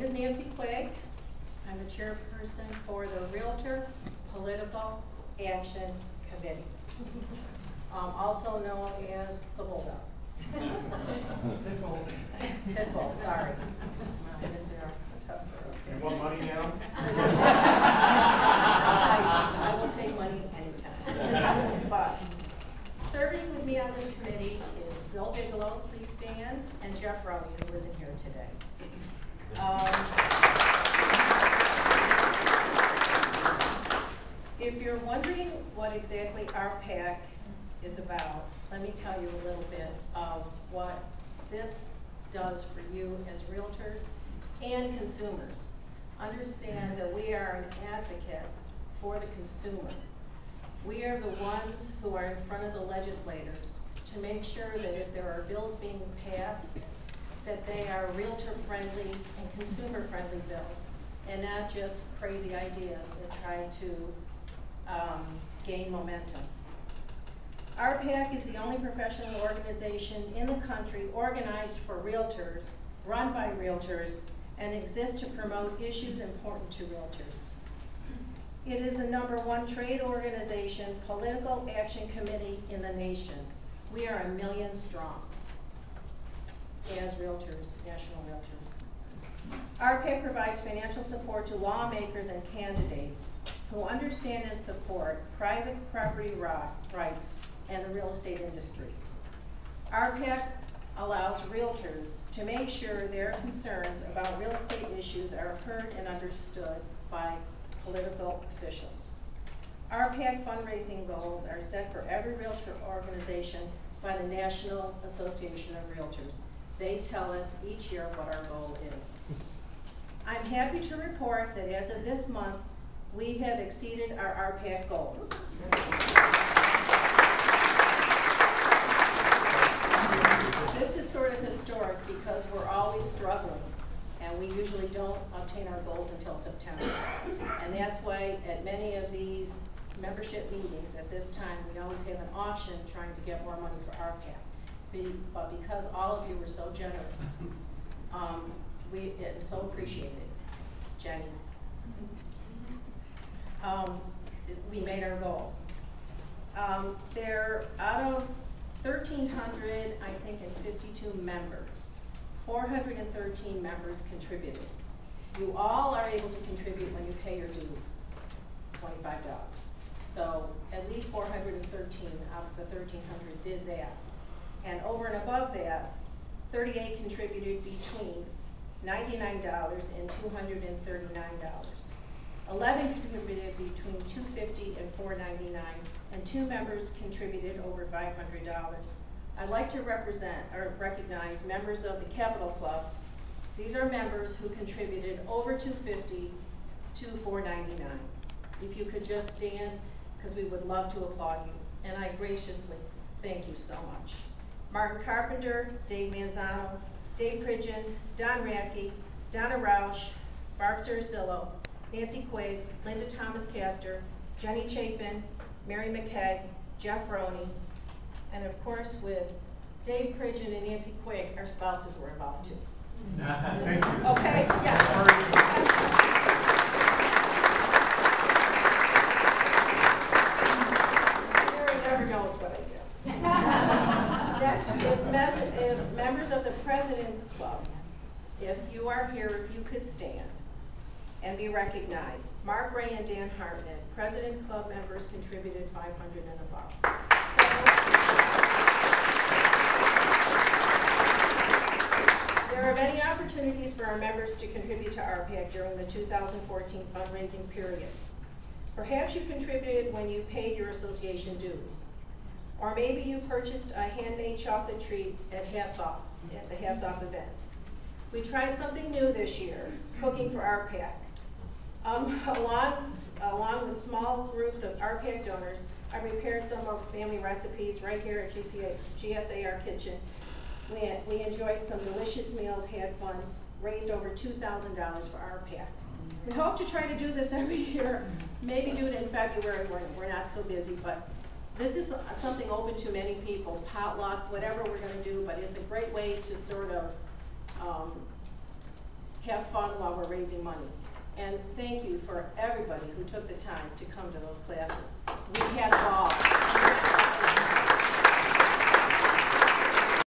name is Nancy Quigg. I'm the chairperson for the Realtor Political Action Committee, um, also known as the Bulldog. Pitbull. Pitbull, sorry. I missed it. You want money now? I will take money anytime. but serving with me on this committee is Bill Bigelow, please stand, and Jeff Rowe, who isn't here today. Um, If you're wondering what exactly our PAC is about, let me tell you a little bit of what this does for you as realtors and consumers. Understand that we are an advocate for the consumer. We are the ones who are in front of the legislators to make sure that if there are bills being passed, that they are realtor-friendly and consumer-friendly bills, and not just crazy ideas that try to um, gain momentum. RPAC is the only professional organization in the country organized for realtors, run by realtors, and exists to promote issues important to realtors. It is the number one trade organization, political action committee in the nation. We are a million strong as realtors, national realtors. RPAC provides financial support to lawmakers and candidates who understand and support private property rights and the real estate industry. RPAC allows realtors to make sure their concerns about real estate issues are heard and understood by political officials. RPAC fundraising goals are set for every realtor organization by the National Association of Realtors. They tell us each year what our goal is. I'm happy to report that as of this month, we have exceeded our RPAC goals. This is sort of historic because we're always struggling, and we usually don't obtain our goals until September. And that's why at many of these membership meetings at this time, we always have an auction trying to get more money for RPAC. Be- But because all of you were so generous, um, we, it so appreciated. Jenny. Um, we made our goal. Um, there, out of thirteen hundred, I think, and fifty-two members, four hundred and thirteen members contributed. You all are able to contribute when you pay your dues, twenty-five dollars. So at least four hundred and thirteen out of the thirteen hundred did that. And over and above that, thirty-eight contributed between ninety-nine dollars and two hundred and thirty-nine dollars. Eleven contributed between 250 and 499, and two members contributed over five hundred dollars. I'd like to represent, or recognize members of the Capital Club. These are members who contributed over two fifty to four ninety-nine. If you could just stand, because we would love to applaud you, and I graciously thank you so much. Martin Carpenter, Dave Manzano, Dave Pridgeon, Don Radke, Donna Roush, Barb Sarasillo, Nancy Quaid, Linda Thomas Castor, Jenny Chapin, Mary McKay, Jeff Roney, and of course with Dave Pridgeon and Nancy Quaid, our spouses were involved too. Thank you. Okay, yeah. Mary never knows what I do. Next, if mes- members of the President's Club, if you are here, if you could stand and be recognized. Mark Ray and Dan Hartnett, President Club members contributed five hundred and above. So- There are many opportunities for our members to contribute to RPAC during the two thousand fourteen fundraising period. Perhaps you contributed when you paid your association dues. Or maybe you purchased a handmade chocolate treat at Hats Off, at the Hats Off event. We tried something new this year, cooking for RPAC. Um, along, along with small groups of RPAC donors, I prepared some of family recipes right here at GCA, GSAR Kitchen. We, we enjoyed some delicious meals, had fun, raised over two thousand dollars for RPAC. We hope to try to do this every year, maybe do it in February when we're not so busy, but this is something open to many people, potluck, whatever we're gonna do, but it's a great way to sort of, um, have fun while we're raising money. And thank you for everybody who took the time to come to those classes. We had a ball.